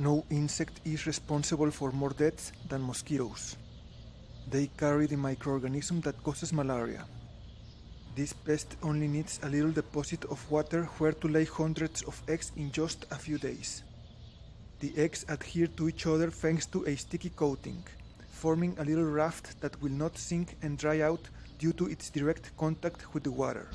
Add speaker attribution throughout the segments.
Speaker 1: No insect is responsible for more deaths than mosquitoes. They carry the microorganism that causes malaria. This pest only needs a little deposit of water where to lay hundreds of eggs in just a few days. The eggs adhere to each other thanks to a sticky coating, forming a little raft that will not sink and dry out due to its direct contact with the water.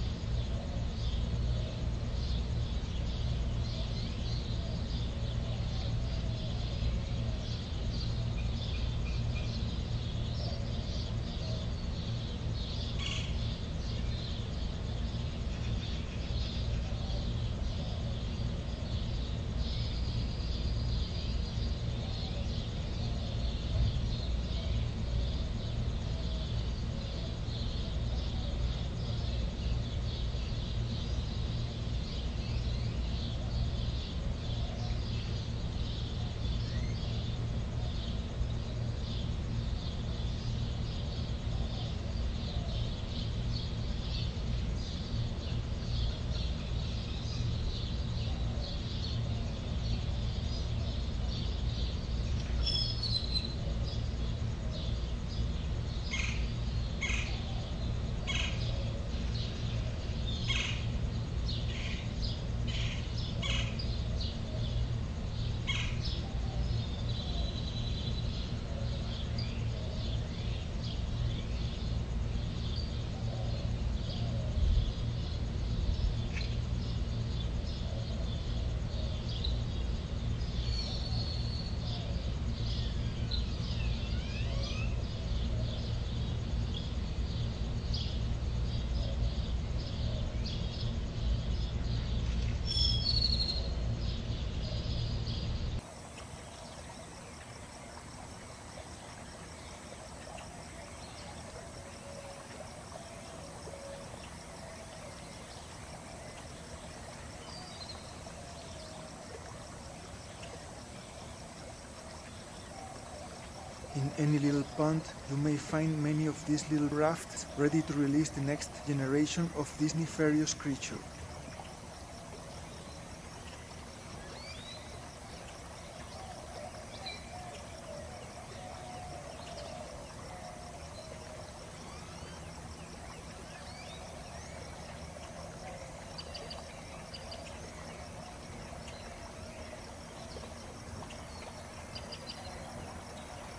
Speaker 1: In any little pond, you may find many of these little rafts ready to release the next generation of this nefarious creature.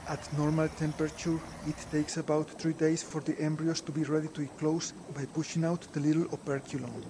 Speaker 1: At normal temperature, it takes about 3 days for the embryos to be ready to eclose by pushing out the little operculum.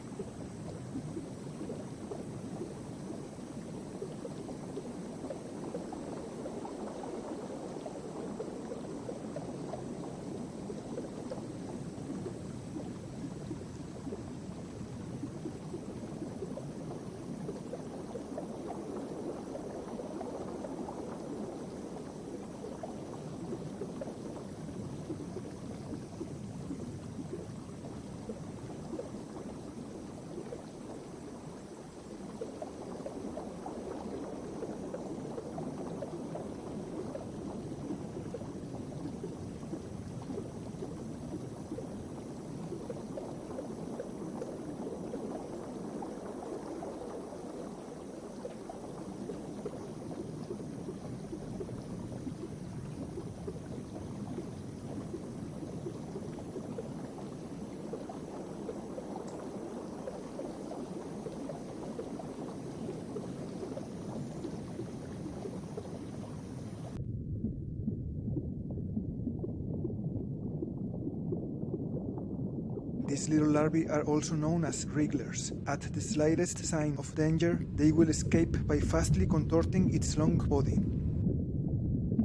Speaker 1: These little larvae are also known as wrigglers. At the slightest sign of danger, they will escape by fastly contorting its long body.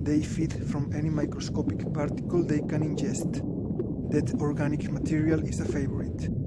Speaker 1: They feed from any microscopic particle they can ingest. Dead organic material is a favorite.